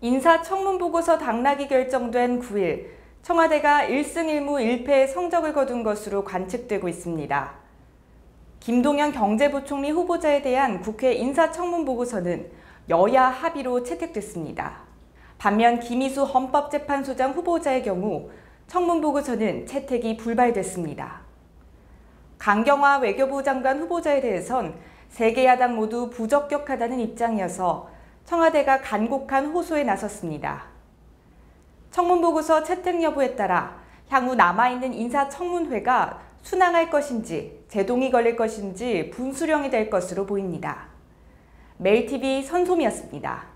인사청문보고서 당락이 결정된 9일 청와대가 1승 1무 1패의 성적을 거둔 것으로 관측되고 있습니다. 김동연 경제부총리 후보자에 대한 국회 인사청문보고서는 여야 합의로 채택됐습니다. 반면 김희수 헌법재판소장 후보자의 경우 청문보고서는 채택이 불발됐습니다. 강경화 외교부 장관 후보자에 대해선 세개 야당 모두 부적격하다는 입장이어서 청와대가 간곡한 호소에 나섰습니다. 청문보고서 채택 여부에 따라 향후 남아있는 인사청문회가 순항할 것인지 제동이 걸릴 것인지 분수령이 될 것으로 보입니다. 메일TV 선솜이었습니다.